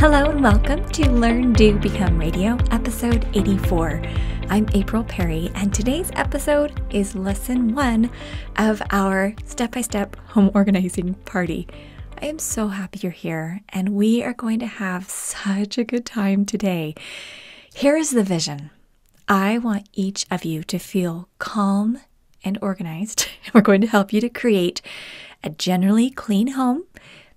Hello and welcome to Learn, Do, Become Radio, episode 84. I'm April Perry, and today's episode is lesson one of our step by step home organizing party. I am so happy you're here, and we are going to have such a good time today. Here is the vision I want each of you to feel calm and organized. We're going to help you to create a generally clean home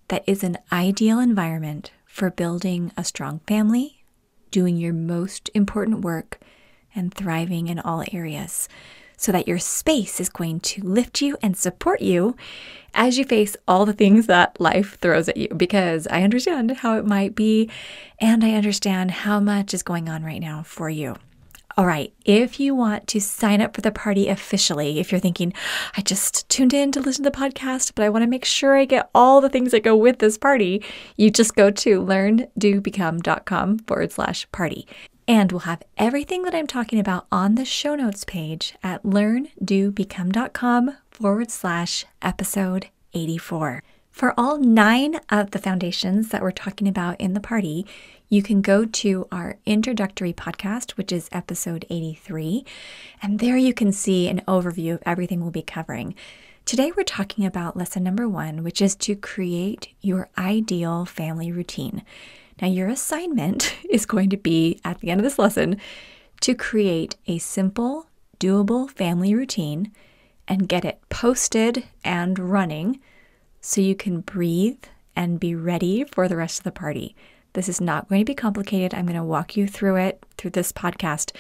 that is an ideal environment for building a strong family, doing your most important work, and thriving in all areas so that your space is going to lift you and support you as you face all the things that life throws at you. Because I understand how it might be, and I understand how much is going on right now for you. All right, if you want to sign up for the party officially, if you're thinking, I just tuned in to listen to the podcast, but I want to make sure I get all the things that go with this party, you just go to learndobecome.com forward slash party. And we'll have everything that I'm talking about on the show notes page at learndobecome.com forward slash episode 84. For all nine of the foundations that we're talking about in the party, you can go to our introductory podcast, which is episode 83, and there you can see an overview of everything we'll be covering. Today, we're talking about lesson number one, which is to create your ideal family routine. Now, your assignment is going to be at the end of this lesson to create a simple, doable family routine and get it posted and running so you can breathe and be ready for the rest of the party. This is not going to be complicated. I'm going to walk you through it through this podcast.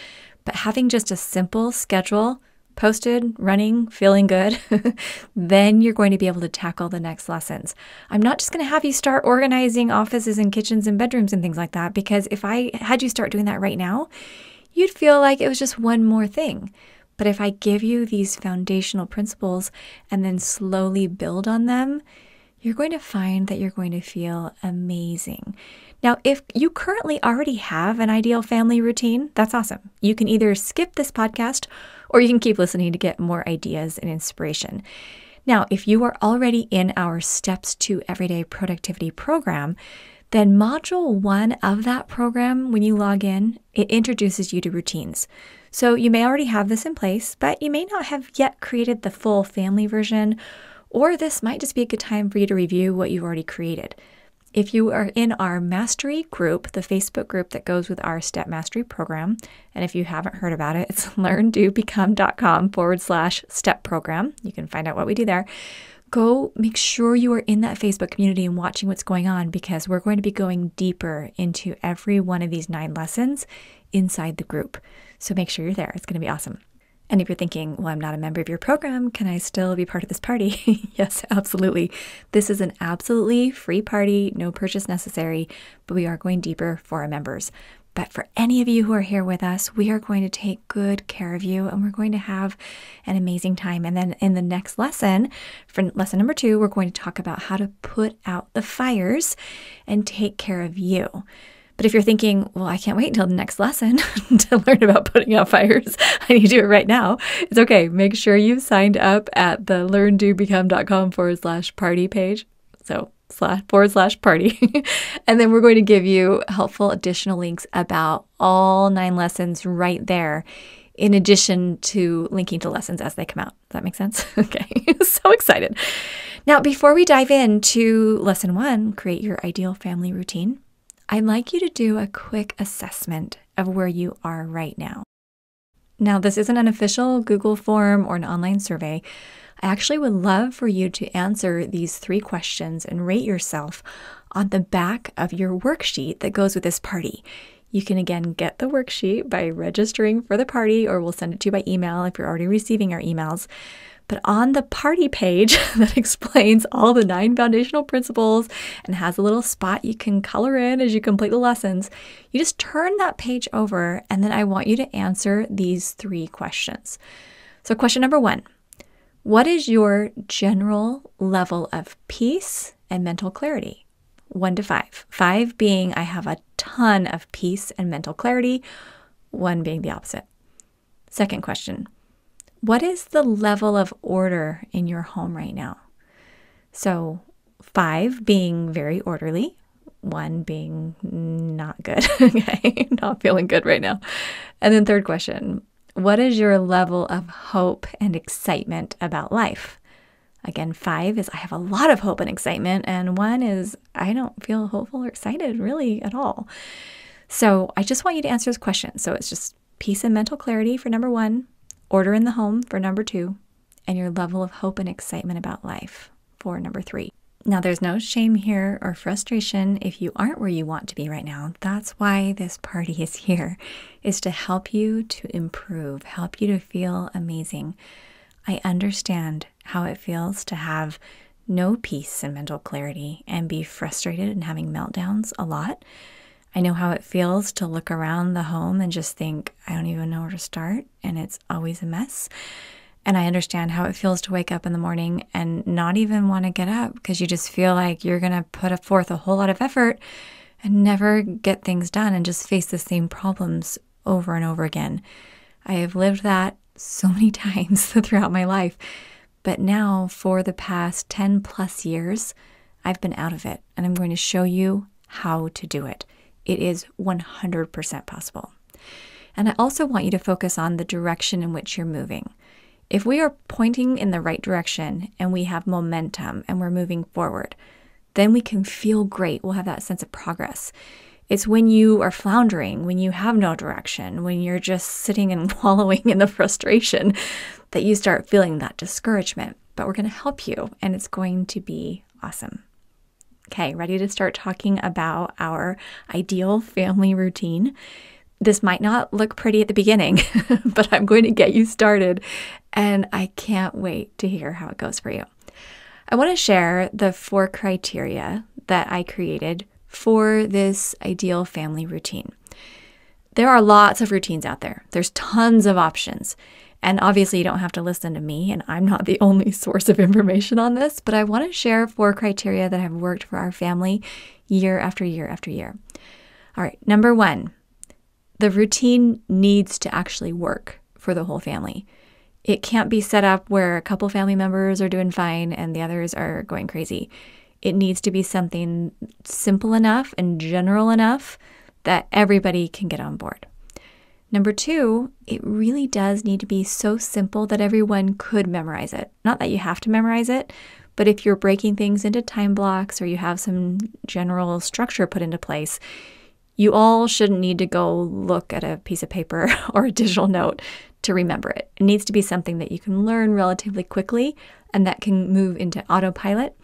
But having just a simple schedule posted, running, feeling good, then you're going to be able to tackle the next lessons. I'm not just going to have you start organizing offices and kitchens and bedrooms and things like that, because if I had you start doing that right now, you'd feel like it was just one more thing. But if I give you these foundational principles and then slowly build on them, you're going to find that you're going to feel amazing. Now, if you currently already have an ideal family routine, that's awesome. You can either skip this podcast or you can keep listening to get more ideas and inspiration. Now, if you are already in our Steps to Everyday Productivity program, then module one of that program, when you log in, it introduces you to routines. So you may already have this in place, but you may not have yet created the full family version, or this might just be a good time for you to review what you've already created. If you are in our mastery group, the Facebook group that goes with our Step Mastery program, and if you haven't heard about it, it's learndobecome.com forward slash step program. You can find out what we do there. Go make sure you are in that Facebook community and watching what's going on because we're going to be going deeper into every one of these nine lessons inside the group. So make sure you're there. It's going to be awesome. And if you're thinking, well, I'm not a member of your program, can I still be part of this party? yes, absolutely. This is an absolutely free party, no purchase necessary, but we are going deeper for our members. But for any of you who are here with us, we are going to take good care of you and we're going to have an amazing time. And then in the next lesson, for lesson number two, we're going to talk about how to put out the fires and take care of you. But if you're thinking, well, I can't wait until the next lesson to learn about putting out fires, I need to do it right now. It's okay. Make sure you've signed up at the learndobecome.com forward slash party page. So slash forward slash party. and then we're going to give you helpful additional links about all nine lessons right there, in addition to linking to lessons as they come out. Does that make sense? okay. so excited. Now, before we dive into lesson one, create your ideal family routine. I'd like you to do a quick assessment of where you are right now. Now, this isn't an official Google form or an online survey. I actually would love for you to answer these three questions and rate yourself on the back of your worksheet that goes with this party. You can again get the worksheet by registering for the party, or we'll send it to you by email if you're already receiving our emails. But on the party page that explains all the nine foundational principles and has a little spot you can color in as you complete the lessons, you just turn that page over and then I want you to answer these three questions. So, question number one What is your general level of peace and mental clarity? One to five. Five being I have a ton of peace and mental clarity, one being the opposite. Second question what is the level of order in your home right now? So, five being very orderly, one being not good. okay, not feeling good right now. And then, third question What is your level of hope and excitement about life? Again, five is I have a lot of hope and excitement. And one is I don't feel hopeful or excited really at all. So I just want you to answer this question. So it's just peace and mental clarity for number one, order in the home for number two, and your level of hope and excitement about life for number three. Now, there's no shame here or frustration if you aren't where you want to be right now. That's why this party is here, is to help you to improve, help you to feel amazing. I understand how it feels to have no peace and mental clarity and be frustrated and having meltdowns a lot. I know how it feels to look around the home and just think, I don't even know where to start, and it's always a mess. And I understand how it feels to wake up in the morning and not even want to get up because you just feel like you're going to put forth a whole lot of effort and never get things done and just face the same problems over and over again. I have lived that so many times throughout my life. But now, for the past 10 plus years, I've been out of it and I'm going to show you how to do it. It is 100% possible. And I also want you to focus on the direction in which you're moving. If we are pointing in the right direction and we have momentum and we're moving forward, then we can feel great. We'll have that sense of progress. It's when you are floundering, when you have no direction, when you're just sitting and wallowing in the frustration that you start feeling that discouragement. But we're going to help you and it's going to be awesome. Okay, ready to start talking about our ideal family routine? This might not look pretty at the beginning, but I'm going to get you started and I can't wait to hear how it goes for you. I want to share the four criteria that I created for this ideal family routine. There are lots of routines out there, there's tons of options. And obviously, you don't have to listen to me, and I'm not the only source of information on this, but I want to share four criteria that have worked for our family year after year after year. All right, number one, the routine needs to actually work for the whole family. It can't be set up where a couple family members are doing fine and the others are going crazy. It needs to be something simple enough and general enough that everybody can get on board. Number two, it really does need to be so simple that everyone could memorize it. Not that you have to memorize it, but if you're breaking things into time blocks or you have some general structure put into place, you all shouldn't need to go look at a piece of paper or a digital note to remember it. It needs to be something that you can learn relatively quickly and that can move into autopilot.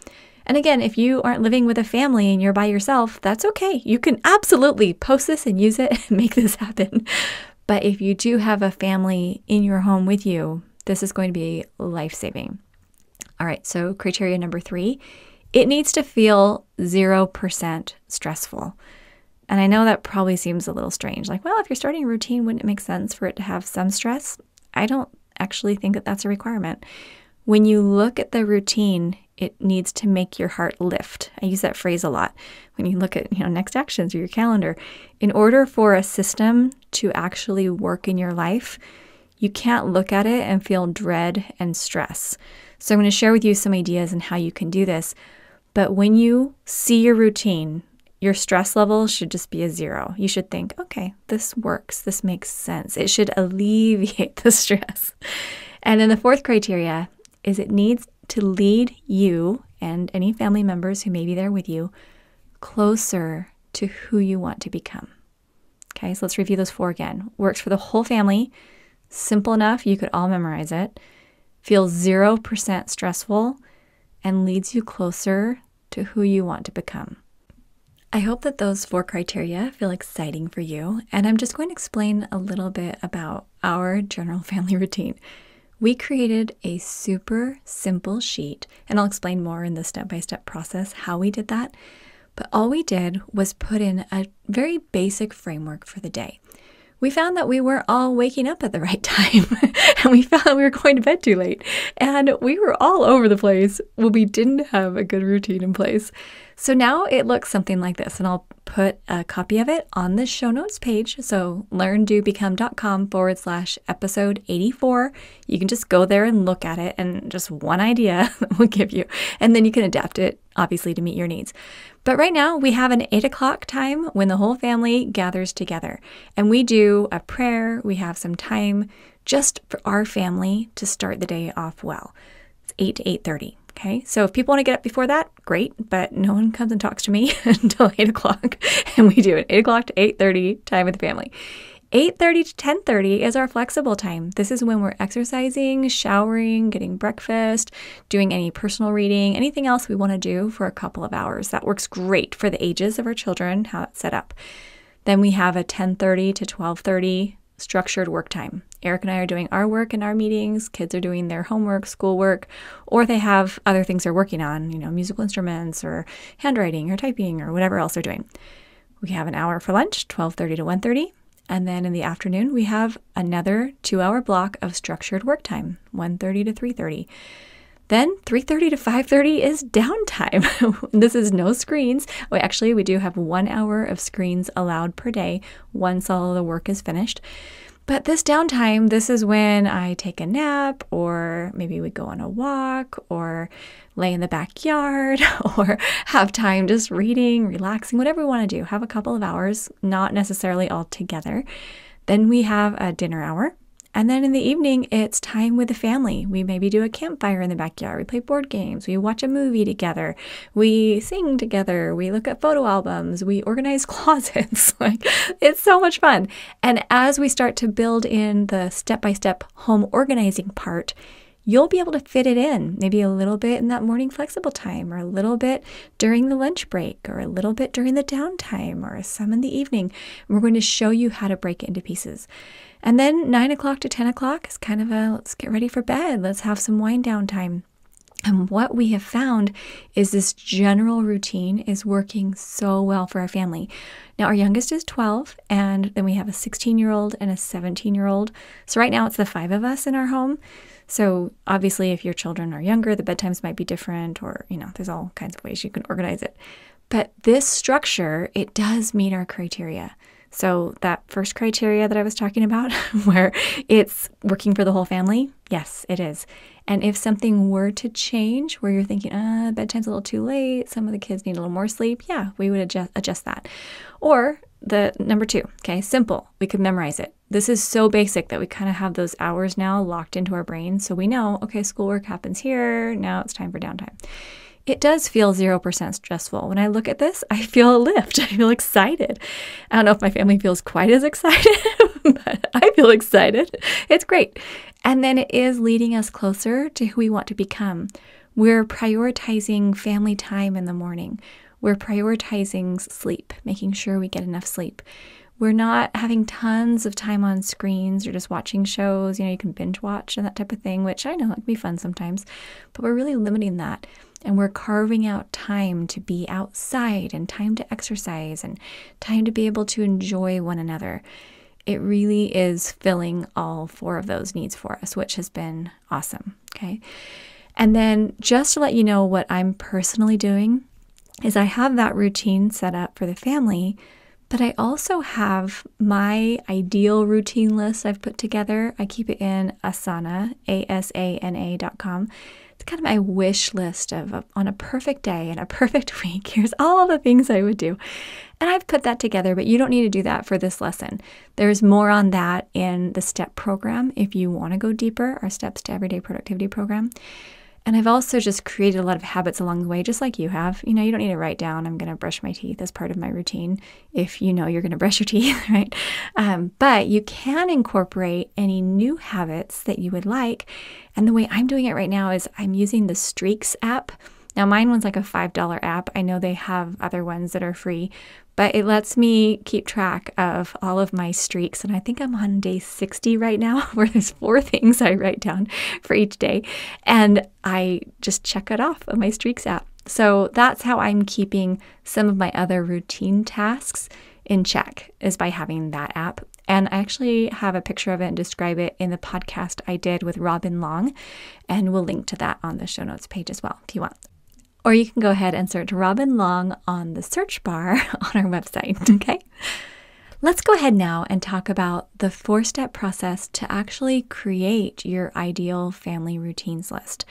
And again, if you aren't living with a family and you're by yourself, that's okay. You can absolutely post this and use it and make this happen. But if you do have a family in your home with you, this is going to be life saving. All right, so criteria number three it needs to feel 0% stressful. And I know that probably seems a little strange. Like, well, if you're starting a routine, wouldn't it make sense for it to have some stress? I don't actually think that that's a requirement. When you look at the routine, it needs to make your heart lift. I use that phrase a lot when you look at, you know, next actions or your calendar. In order for a system to actually work in your life, you can't look at it and feel dread and stress. So I'm going to share with you some ideas on how you can do this. But when you see your routine, your stress level should just be a zero. You should think, okay, this works. This makes sense. It should alleviate the stress. And then the fourth criteria is it needs to lead you and any family members who may be there with you closer to who you want to become. Okay, so let's review those four again. Works for the whole family, simple enough, you could all memorize it, feels 0% stressful, and leads you closer to who you want to become. I hope that those four criteria feel exciting for you, and I'm just going to explain a little bit about our general family routine. We created a super simple sheet, and I'll explain more in the step by step process how we did that. But all we did was put in a very basic framework for the day. We found that we were all waking up at the right time, and we found we were going to bed too late, and we were all over the place when we didn't have a good routine in place. So now it looks something like this, and I'll put a copy of it on the show notes page. So learndobecome.com forward slash episode 84. You can just go there and look at it and just one idea will give you, and then you can adapt it obviously to meet your needs. But right now we have an eight o'clock time when the whole family gathers together and we do a prayer. We have some time just for our family to start the day off well. It's 8 to 8.30. Okay, so if people want to get up before that, great, but no one comes and talks to me until 8 o'clock, and we do it 8 o'clock to 8.30 time with the family. 8:30 to 10:30 is our flexible time. This is when we're exercising, showering, getting breakfast, doing any personal reading, anything else we want to do for a couple of hours. That works great for the ages of our children, how it's set up. Then we have a 10:30 to 12:30 structured work time. Eric and I are doing our work in our meetings, kids are doing their homework, schoolwork, or they have other things they're working on, you know, musical instruments or handwriting or typing or whatever else they're doing. We have an hour for lunch, 12:30 to 1:30, and then in the afternoon we have another 2-hour block of structured work time, 1:30 to 3:30. Then 3:30 to 5:30 is downtime. this is no screens. Actually, we do have 1 hour of screens allowed per day once all the work is finished. But this downtime, this is when I take a nap, or maybe we go on a walk, or lay in the backyard, or have time just reading, relaxing, whatever we want to do. Have a couple of hours, not necessarily all together. Then we have a dinner hour. And then in the evening, it's time with the family. We maybe do a campfire in the backyard. We play board games. We watch a movie together. We sing together. We look at photo albums. We organize closets. like it's so much fun. And as we start to build in the step by step home organizing part, you'll be able to fit it in maybe a little bit in that morning flexible time, or a little bit during the lunch break, or a little bit during the downtime, or some in the evening. We're going to show you how to break it into pieces. And then nine o'clock to 10 o'clock is kind of a let's get ready for bed, let's have some wind down time. And what we have found is this general routine is working so well for our family. Now, our youngest is 12, and then we have a 16 year old and a 17 year old. So, right now it's the five of us in our home. So, obviously, if your children are younger, the bedtimes might be different, or, you know, there's all kinds of ways you can organize it. But this structure, it does meet our criteria. So, that first criteria that I was talking about, where it's working for the whole family, yes, it is. And if something were to change where you're thinking, uh, bedtime's a little too late, some of the kids need a little more sleep, yeah, we would adjust, adjust that. Or the number two, okay, simple, we could memorize it. This is so basic that we kind of have those hours now locked into our brain. So we know, okay, schoolwork happens here, now it's time for downtime it does feel 0% stressful. When I look at this, I feel a lift. I feel excited. I don't know if my family feels quite as excited, but I feel excited. It's great. And then it is leading us closer to who we want to become. We're prioritizing family time in the morning. We're prioritizing sleep, making sure we get enough sleep. We're not having tons of time on screens or just watching shows. You know, you can binge watch and that type of thing, which I know it can be fun sometimes, but we're really limiting that and we're carving out time to be outside and time to exercise and time to be able to enjoy one another. It really is filling all four of those needs for us, which has been awesome. Okay. And then just to let you know what I'm personally doing is I have that routine set up for the family, but I also have my ideal routine list I've put together. I keep it in Asana, A S A N A.com it's kind of my wish list of, on a perfect day and a perfect week. Here's all the things I would do. And I've put that together, but you don't need to do that for this lesson. There's more on that in the STEP program if you want to go deeper, our Steps to Everyday Productivity program. And I've also just created a lot of habits along the way, just like you have. You know, you don't need to write down, I'm going to brush my teeth as part of my routine if you know you're going to brush your teeth, right? Um, but you can incorporate any new habits that you would like. And the way I'm doing it right now is I'm using the Streaks app. Now, mine was like a $5 app. I know they have other ones that are free, but it lets me keep track of all of my streaks. And I think I'm on day 60 right now, where there's four things I write down for each day. And I just check it off of my streaks app. So that's how I'm keeping some of my other routine tasks in check is by having that app. And I actually have a picture of it and describe it in the podcast I did with Robin Long. And we'll link to that on the show notes page as well if you want. Or you can go ahead and search Robin Long on the search bar on our website. Mm-hmm. Okay. Let's go ahead now and talk about the four step process to actually create your ideal family routines list.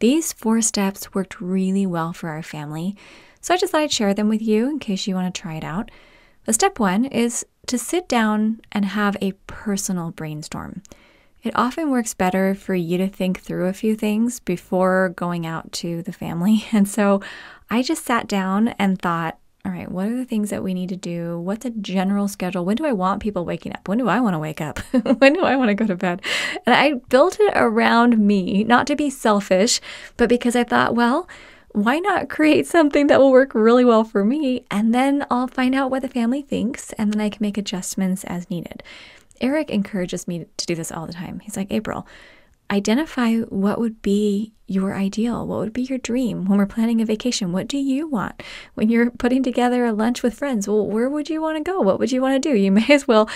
These four steps worked really well for our family, so I just thought I'd share them with you in case you want to try it out. The step one is to sit down and have a personal brainstorm. It often works better for you to think through a few things before going out to the family. And so I just sat down and thought, all right, what are the things that we need to do? What's a general schedule? When do I want people waking up? When do I want to wake up? when do I want to go to bed? And I built it around me, not to be selfish, but because I thought, well, why not create something that will work really well for me? And then I'll find out what the family thinks, and then I can make adjustments as needed. Eric encourages me to do this all the time. He's like, April, identify what would be your ideal, what would be your dream when we're planning a vacation. What do you want when you're putting together a lunch with friends? Well, where would you want to go? What would you want to do? You may as well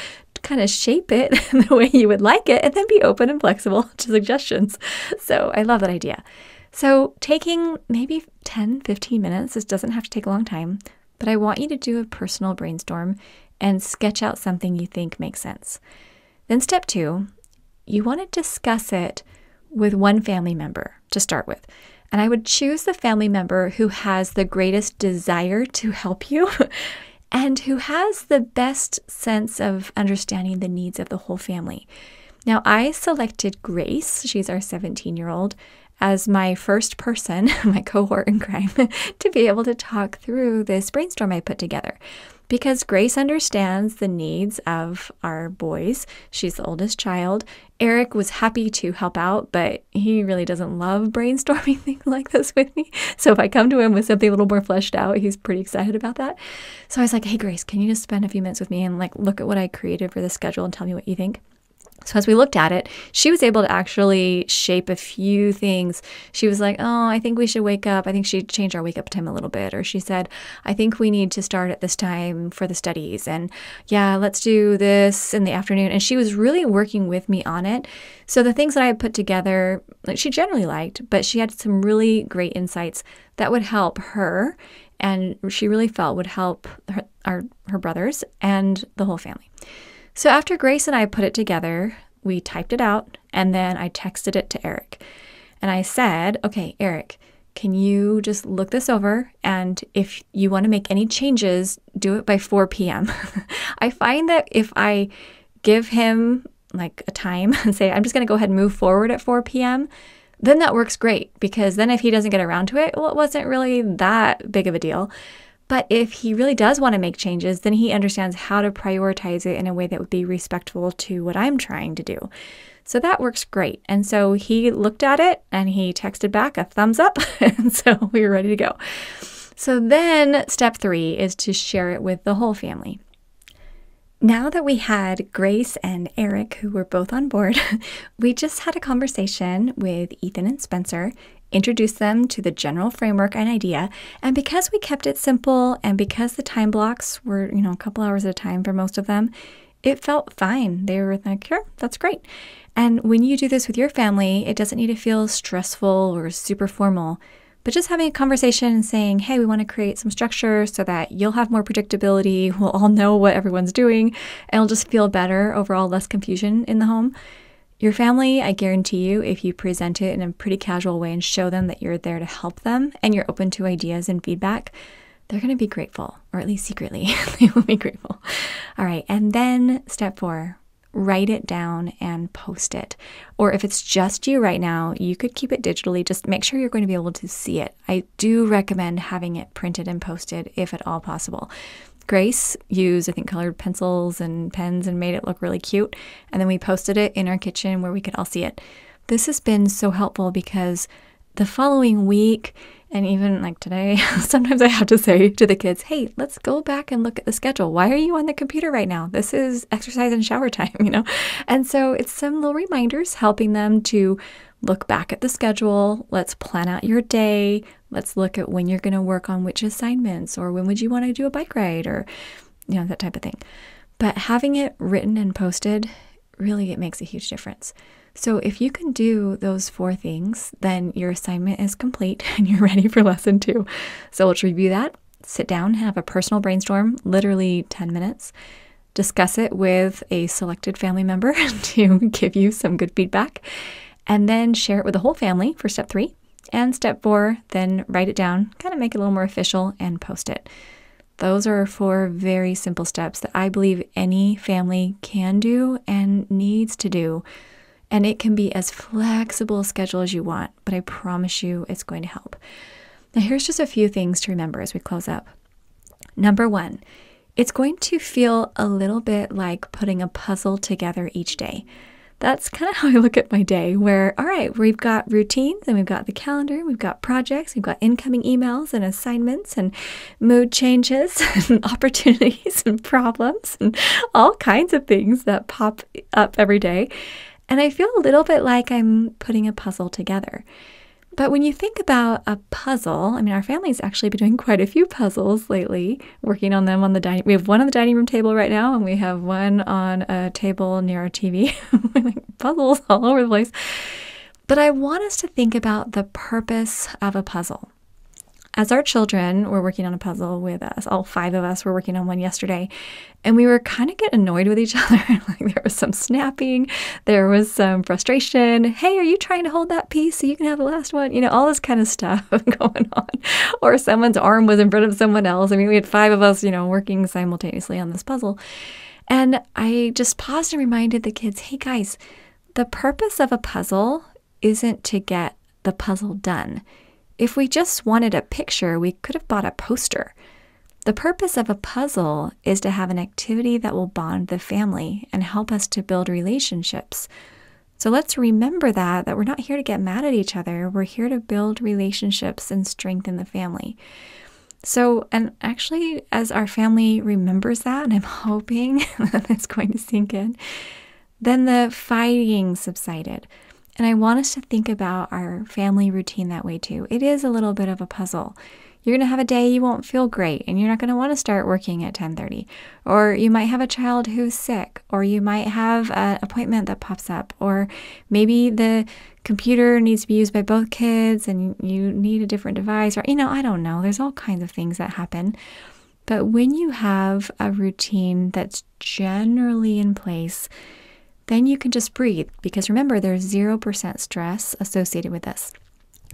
kind of shape it the way you would like it and then be open and flexible to suggestions. So I love that idea. So, taking maybe 10, 15 minutes, this doesn't have to take a long time, but I want you to do a personal brainstorm and sketch out something you think makes sense. Then, step two you want to discuss it with one family member to start with. And I would choose the family member who has the greatest desire to help you and who has the best sense of understanding the needs of the whole family. Now, I selected Grace, she's our 17 year old, as my first person, my cohort in crime, to be able to talk through this brainstorm I put together because Grace understands the needs of our boys. She's the oldest child. Eric was happy to help out, but he really doesn't love brainstorming things like this with me. So if I come to him with something a little more fleshed out, he's pretty excited about that. So I was like, hey, Grace, can you just spend a few minutes with me and like look at what I created for the schedule and tell me what you think? So, as we looked at it, she was able to actually shape a few things. She was like, Oh, I think we should wake up. I think she changed our wake up time a little bit. Or she said, I think we need to start at this time for the studies. And yeah, let's do this in the afternoon. And she was really working with me on it. So, the things that I had put together, like she generally liked, but she had some really great insights that would help her. And she really felt would help her, our, her brothers and the whole family. So after Grace and I put it together, we typed it out and then I texted it to Eric. And I said, okay, Eric, can you just look this over? And if you want to make any changes, do it by 4 p.m. I find that if I give him like a time and say, I'm just going to go ahead and move forward at 4 p.m., then that works great because then if he doesn't get around to it, well, it wasn't really that big of a deal. But if he really does want to make changes, then he understands how to prioritize it in a way that would be respectful to what I'm trying to do. So that works great. And so he looked at it and he texted back a thumbs up. and so we were ready to go. So then step three is to share it with the whole family. Now that we had Grace and Eric, who were both on board, we just had a conversation with Ethan and Spencer introduce them to the general framework and idea. And because we kept it simple and because the time blocks were, you know, a couple hours at a time for most of them, it felt fine. They were like, sure, that's great. And when you do this with your family, it doesn't need to feel stressful or super formal. But just having a conversation and saying, hey, we want to create some structure so that you'll have more predictability, we'll all know what everyone's doing, and it'll just feel better, overall, less confusion in the home. Your family, I guarantee you, if you present it in a pretty casual way and show them that you're there to help them and you're open to ideas and feedback, they're going to be grateful, or at least secretly, they will be grateful. All right, and then step four write it down and post it. Or if it's just you right now, you could keep it digitally. Just make sure you're going to be able to see it. I do recommend having it printed and posted if at all possible. Grace used, I think, colored pencils and pens and made it look really cute. And then we posted it in our kitchen where we could all see it. This has been so helpful because the following week, and even like today, sometimes I have to say to the kids, hey, let's go back and look at the schedule. Why are you on the computer right now? This is exercise and shower time, you know? And so it's some little reminders helping them to look back at the schedule. Let's plan out your day. Let's look at when you're going to work on which assignments or when would you want to do a bike ride or, you know, that type of thing. But having it written and posted really it makes a huge difference. So if you can do those four things, then your assignment is complete and you're ready for lesson two. So let's review that. Sit down, have a personal brainstorm, literally 10 minutes. Discuss it with a selected family member to give you some good feedback. And then share it with the whole family for step three. And step four, then write it down, kind of make it a little more official and post it. Those are four very simple steps that I believe any family can do and needs to do and it can be as flexible a schedule as you want, but I promise you it's going to help. Now, here's just a few things to remember as we close up. Number one, it's going to feel a little bit like putting a puzzle together each day. That's kind of how I look at my day, where, all right, we've got routines and we've got the calendar, we've got projects, we've got incoming emails and assignments and mood changes and opportunities and problems and all kinds of things that pop up every day. And I feel a little bit like I'm putting a puzzle together. But when you think about a puzzle, I mean, our family's actually been doing quite a few puzzles lately, working on them on the dining. We have one on the dining room table right now, and we have one on a table near our TV. like puzzles all over the place. But I want us to think about the purpose of a puzzle as our children were working on a puzzle with us, all five of us were working on one yesterday, and we were kind of getting annoyed with each other. like there was some snapping, there was some frustration. Hey, are you trying to hold that piece so you can have the last one? You know, all this kind of stuff going on. Or someone's arm was in front of someone else. I mean, we had five of us, you know, working simultaneously on this puzzle. And I just paused and reminded the kids, hey guys, the purpose of a puzzle isn't to get the puzzle done. If we just wanted a picture, we could have bought a poster. The purpose of a puzzle is to have an activity that will bond the family and help us to build relationships. So let's remember that that we're not here to get mad at each other. We're here to build relationships and strengthen the family. So, and actually, as our family remembers that, and I'm hoping that it's going to sink in, then the fighting subsided. And I want us to think about our family routine that way too. It is a little bit of a puzzle. You're going to have a day you won't feel great and you're not going to want to start working at 10:30. Or you might have a child who's sick or you might have an appointment that pops up or maybe the computer needs to be used by both kids and you need a different device or you know, I don't know. There's all kinds of things that happen. But when you have a routine that's generally in place, then you can just breathe because remember, there's 0% stress associated with this.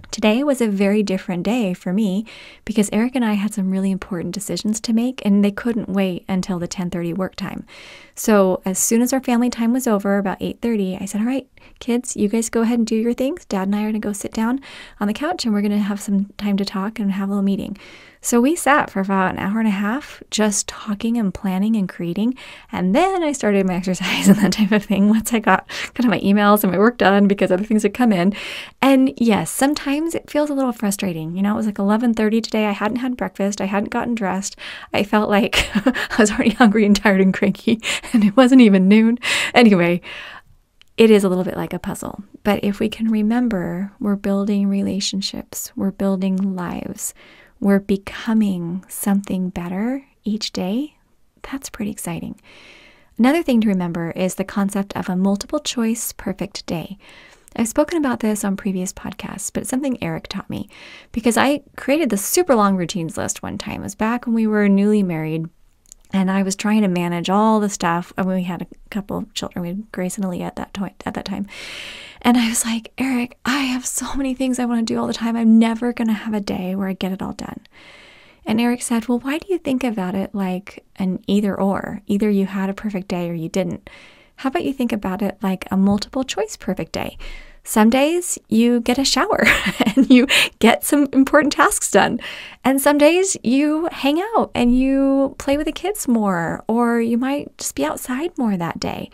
Today was a very different day for me because Eric and I had some really important decisions to make and they couldn't wait until the 10:30 work time. So, as soon as our family time was over about 8:30, I said, "All right, kids, you guys go ahead and do your things. Dad and I are going to go sit down on the couch and we're going to have some time to talk and have a little meeting." So we sat for about an hour and a half just talking and planning and creating. And then I started my exercise and that type of thing once I got kind of my emails and my work done because other things had come in. And yes, sometimes it feels a little frustrating. You know, it was like 11:30 today. I hadn't had breakfast. I hadn't gotten dressed. I felt like I was already hungry and tired and cranky and it wasn't even noon. Anyway, it is a little bit like a puzzle. But if we can remember, we're building relationships, we're building lives we're becoming something better each day, that's pretty exciting. Another thing to remember is the concept of a multiple choice perfect day. I've spoken about this on previous podcasts, but it's something Eric taught me because I created this super long routines list one time. It was back when we were newly married and I was trying to manage all the stuff. I mean, we had a couple of children. We had Grace and Aaliyah at that, to- at that time. And I was like, Eric, I have so many things I want to do all the time. I'm never going to have a day where I get it all done. And Eric said, Well, why do you think about it like an either or? Either you had a perfect day or you didn't. How about you think about it like a multiple choice perfect day? Some days you get a shower and you get some important tasks done. And some days you hang out and you play with the kids more, or you might just be outside more that day.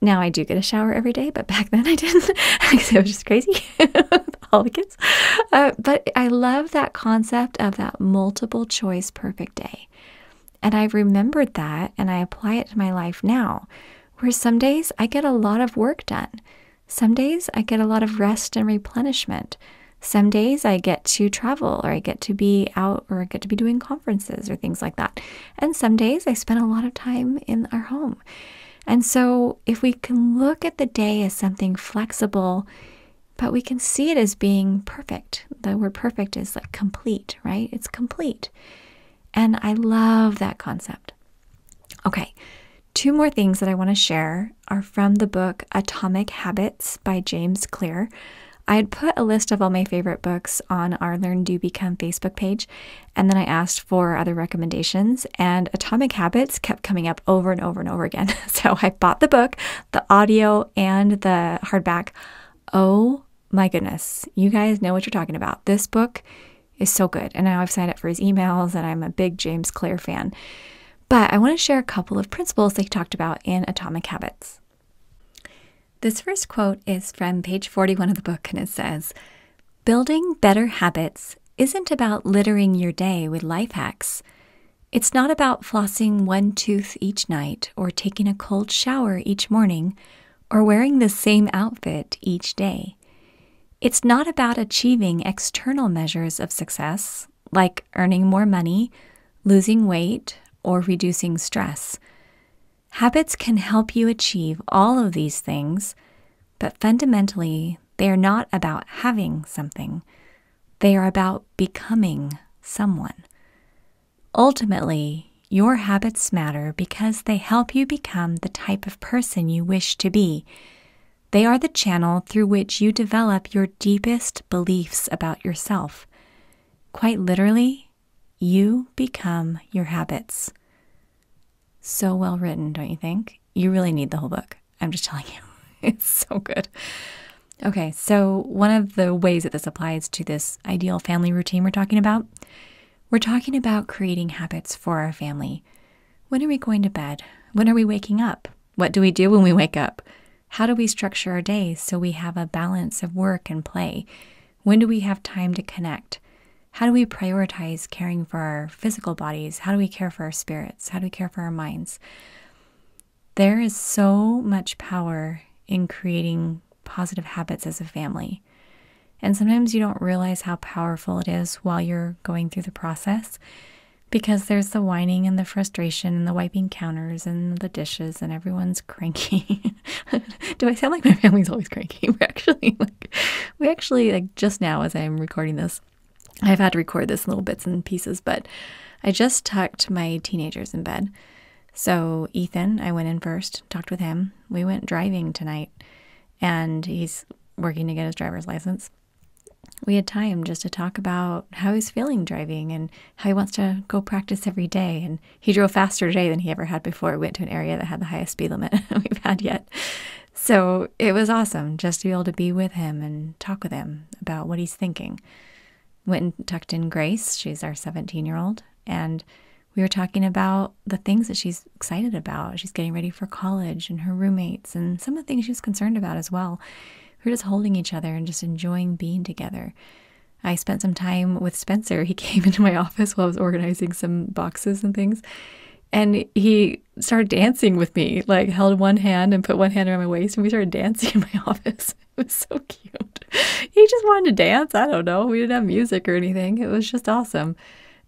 Now I do get a shower every day, but back then I didn't because it was just crazy with all the kids. Uh, but I love that concept of that multiple choice perfect day. And I've remembered that and I apply it to my life now, where some days I get a lot of work done. Some days I get a lot of rest and replenishment. Some days I get to travel or I get to be out or I get to be doing conferences or things like that. And some days I spend a lot of time in our home. And so, if we can look at the day as something flexible, but we can see it as being perfect, the word perfect is like complete, right? It's complete. And I love that concept. Okay, two more things that I want to share are from the book Atomic Habits by James Clear. I had put a list of all my favorite books on our Learn Do Become Facebook page, and then I asked for other recommendations, and Atomic Habits kept coming up over and over and over again. So I bought the book, the audio, and the hardback. Oh my goodness, you guys know what you're talking about. This book is so good, and now I've signed up for his emails, and I'm a big James Clear fan. But I want to share a couple of principles he talked about in Atomic Habits. This first quote is from page 41 of the book, and it says Building better habits isn't about littering your day with life hacks. It's not about flossing one tooth each night, or taking a cold shower each morning, or wearing the same outfit each day. It's not about achieving external measures of success, like earning more money, losing weight, or reducing stress. Habits can help you achieve all of these things, but fundamentally, they are not about having something. They are about becoming someone. Ultimately, your habits matter because they help you become the type of person you wish to be. They are the channel through which you develop your deepest beliefs about yourself. Quite literally, you become your habits. So well written, don't you think? You really need the whole book. I'm just telling you. It's so good. Okay, so one of the ways that this applies to this ideal family routine we're talking about, we're talking about creating habits for our family. When are we going to bed? When are we waking up? What do we do when we wake up? How do we structure our days so we have a balance of work and play? When do we have time to connect? How do we prioritize caring for our physical bodies? How do we care for our spirits? How do we care for our minds? There is so much power in creating positive habits as a family. And sometimes you don't realize how powerful it is while you're going through the process because there's the whining and the frustration and the wiping counters and the dishes and everyone's cranky. Do I sound like my family's always cranky? We actually like we actually like just now as I'm recording this, I've had to record this in little bits and pieces, but I just tucked my teenagers in bed. So, Ethan, I went in first, talked with him. We went driving tonight, and he's working to get his driver's license. We had time just to talk about how he's feeling driving and how he wants to go practice every day. And he drove faster today than he ever had before. We went to an area that had the highest speed limit we've had yet. So it was awesome just to be able to be with him and talk with him about what he's thinking went and tucked in Grace. She's our 17 year old. And we were talking about the things that she's excited about. She's getting ready for college and her roommates and some of the things she's concerned about as well. We are just holding each other and just enjoying being together. I spent some time with Spencer. He came into my office while I was organizing some boxes and things. And he started dancing with me, like held one hand and put one hand around my waist, and we started dancing in my office. It was so cute. He just wanted to dance. I don't know. We didn't have music or anything. It was just awesome.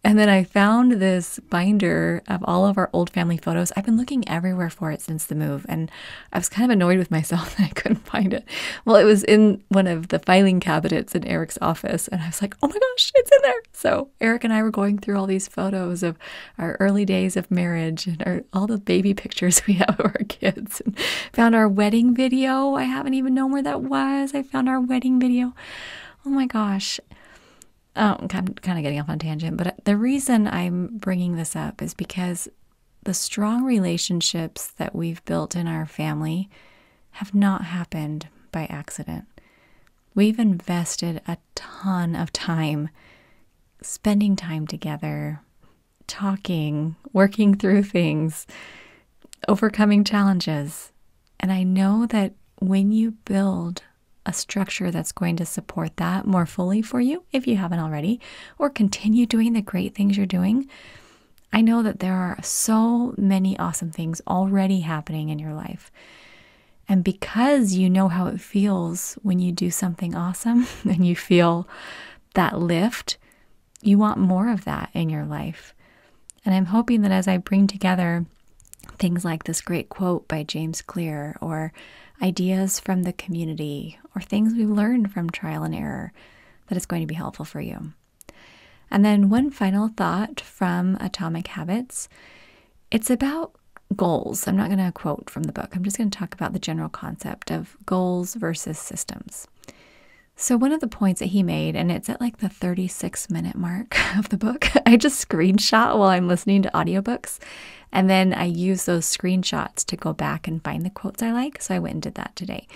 And then I found this binder of all of our old family photos. I've been looking everywhere for it since the move, and I was kind of annoyed with myself that I couldn't find it. Well, it was in one of the filing cabinets in Eric's office, and I was like, oh my gosh, it's in there. So Eric and I were going through all these photos of our early days of marriage and our, all the baby pictures we have of our kids, and found our wedding video. I haven't even known where that was. I found our wedding video. Oh my gosh. Oh, I'm kind of getting off on tangent, but the reason I'm bringing this up is because the strong relationships that we've built in our family have not happened by accident. We've invested a ton of time spending time together, talking, working through things, overcoming challenges. And I know that when you build a structure that's going to support that more fully for you if you haven't already, or continue doing the great things you're doing. I know that there are so many awesome things already happening in your life. And because you know how it feels when you do something awesome and you feel that lift, you want more of that in your life. And I'm hoping that as I bring together things like this great quote by James Clear, or ideas from the community, or things we've learned from trial and error that is going to be helpful for you. And then one final thought from Atomic Habits it's about goals. I'm not going to quote from the book, I'm just going to talk about the general concept of goals versus systems. So, one of the points that he made, and it's at like the 36 minute mark of the book, I just screenshot while I'm listening to audiobooks. And then I use those screenshots to go back and find the quotes I like. So, I went and did that today.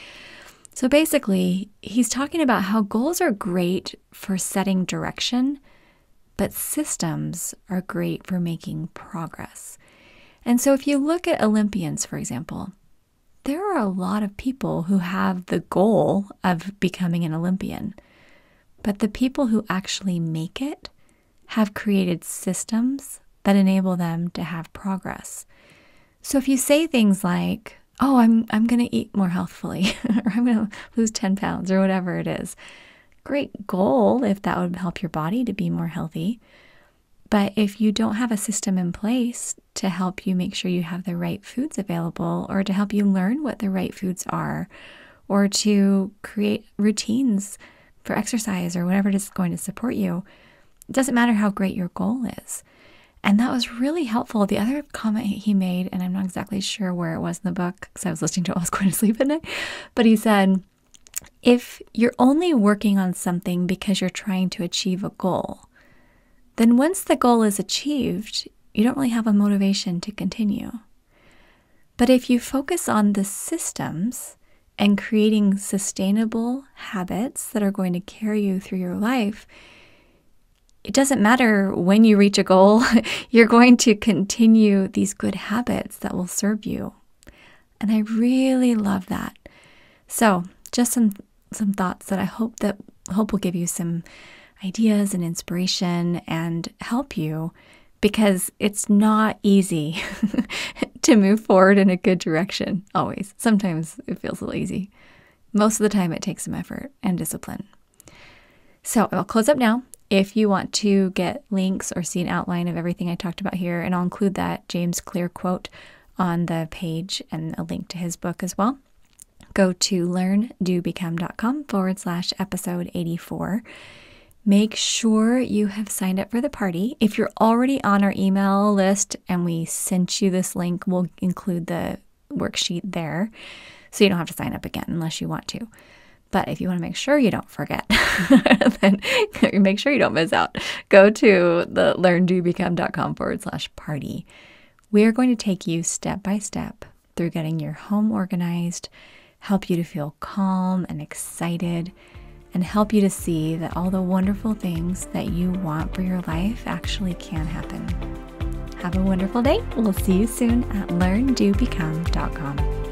So, basically, he's talking about how goals are great for setting direction, but systems are great for making progress. And so, if you look at Olympians, for example, there are a lot of people who have the goal of becoming an Olympian, but the people who actually make it have created systems that enable them to have progress. So if you say things like, "Oh, I'm I'm going to eat more healthfully," or "I'm going to lose 10 pounds," or whatever it is, great goal if that would help your body to be more healthy. But if you don't have a system in place to help you make sure you have the right foods available, or to help you learn what the right foods are, or to create routines for exercise or whatever it is going to support you, it doesn't matter how great your goal is. And that was really helpful. The other comment he made, and I'm not exactly sure where it was in the book because I was listening to it I was going to sleep at night, but he said, if you're only working on something because you're trying to achieve a goal, then once the goal is achieved, you don't really have a motivation to continue. But if you focus on the systems and creating sustainable habits that are going to carry you through your life, it doesn't matter when you reach a goal, you're going to continue these good habits that will serve you. And I really love that. So, just some some thoughts that I hope that hope will give you some ideas and inspiration and help you because it's not easy to move forward in a good direction always. Sometimes it feels a little easy. Most of the time, it takes some effort and discipline. So I'll close up now. If you want to get links or see an outline of everything I talked about here, and I'll include that James Clear quote on the page and a link to his book as well, go to learndobecome.com forward slash episode 84. Make sure you have signed up for the party. If you're already on our email list and we sent you this link, we'll include the worksheet there. So you don't have to sign up again unless you want to. But if you want to make sure you don't forget, then make sure you don't miss out. Go to the learndobecome.com forward slash party. We are going to take you step by step through getting your home organized, help you to feel calm and excited and help you to see that all the wonderful things that you want for your life actually can happen. Have a wonderful day. We'll see you soon at learndobecome.com.